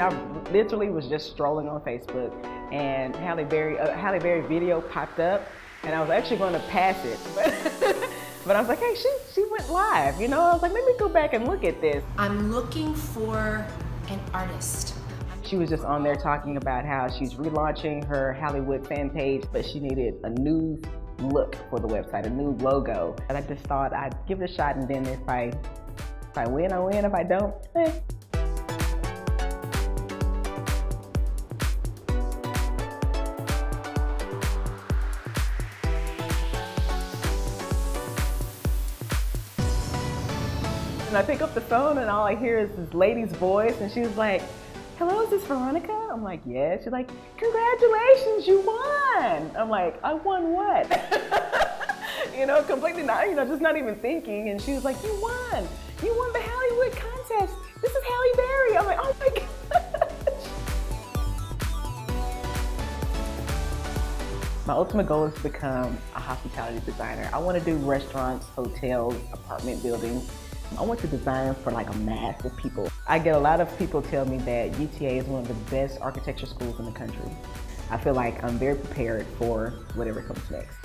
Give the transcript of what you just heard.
I literally was just strolling on Facebook and Halle Berry, uh, Halle Berry video popped up and I was actually going to pass it. But, but I was like, hey, she, she went live, you know? I was like, let me go back and look at this. I'm looking for an artist. She was just on there talking about how she's relaunching her Hallewood fan page, but she needed a new look for the website, a new logo. And I just thought I'd give it a shot and then if I if I win, I win. If I don't, eh. And I pick up the phone and all I hear is this lady's voice and she's like, hello, is this Veronica? I'm like, yeah. She's like, congratulations, you won. I'm like, I won what? you know, completely not, you know, just not even thinking. And she was like, you won. You won the Hallewood contest. This is Halle Berry. I'm like, oh my God. My ultimate goal is to become a hospitality designer. I want to do restaurants, hotels, apartment buildings. I want to design for like a mass of people. I get a lot of people tell me that UTA is one of the best architecture schools in the country. I feel like I'm very prepared for whatever comes next.